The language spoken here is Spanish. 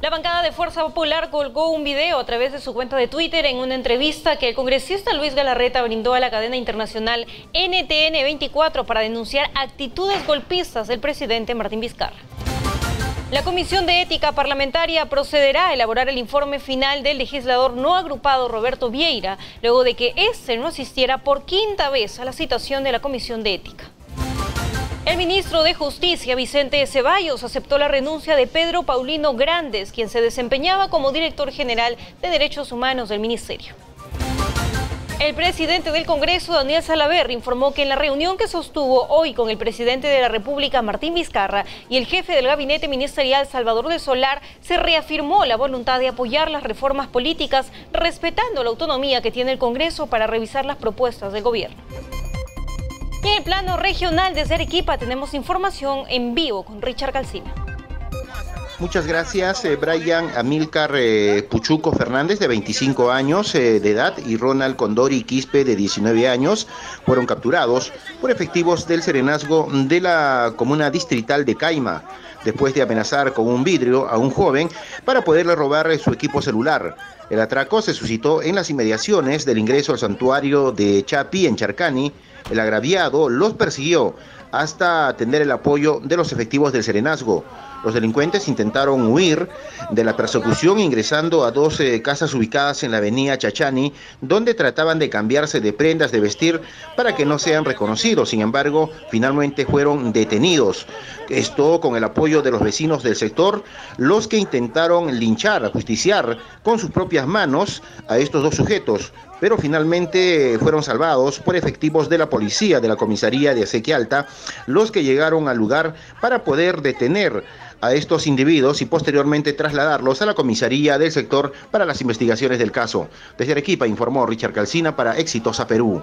La bancada de Fuerza Popular colgó un video a través de su cuenta de Twitter en una entrevista que el congresista Luis Galarreta brindó a la cadena internacional NTN 24 para denunciar actitudes golpistas del presidente Martín Vizcarra. La Comisión de Ética Parlamentaria procederá a elaborar el informe final del legislador no agrupado Roberto Vieira, luego de que éste no asistiera por quinta vez a la citación de la Comisión de Ética. El ministro de Justicia, Vicente Ceballos, aceptó la renuncia de Pedro Paulino Grandes, quien se desempeñaba como director general de Derechos Humanos del Ministerio. El presidente del Congreso, Daniel Salaver, informó que en la reunión que sostuvo hoy con el presidente de la República, Martín Vizcarra, y el jefe del gabinete ministerial, Salvador de Solar, se reafirmó la voluntad de apoyar las reformas políticas, respetando la autonomía que tiene el Congreso para revisar las propuestas del gobierno. En el plano regional desde Arequipa tenemos información en vivo con Richard Calcina. Muchas gracias, eh, Brian Amilcar eh, Puchuco Fernández, de 25 años eh, de edad, y Ronald Condori Quispe, de 19 años, fueron capturados por efectivos del serenazgo de la comuna distrital de Caima, después de amenazar con un vidrio a un joven para poderle robar su equipo celular. El atraco se suscitó en las inmediaciones del ingreso al santuario de Chapi, en Charcani, el agraviado los persiguió hasta atender el apoyo de los efectivos del Serenazgo. Los delincuentes intentaron huir de la persecución ingresando a 12 casas ubicadas en la avenida Chachani, donde trataban de cambiarse de prendas de vestir para que no sean reconocidos. Sin embargo, finalmente fueron detenidos. Esto con el apoyo de los vecinos del sector, los que intentaron linchar, justiciar con sus propias manos a estos dos sujetos, pero finalmente fueron salvados por efectivos de la policía de la comisaría de Acequia Alta, los que llegaron al lugar para poder detener a estos individuos y posteriormente trasladarlos a la comisaría del sector para las investigaciones del caso. Desde Arequipa informó Richard Calcina para Exitosa Perú.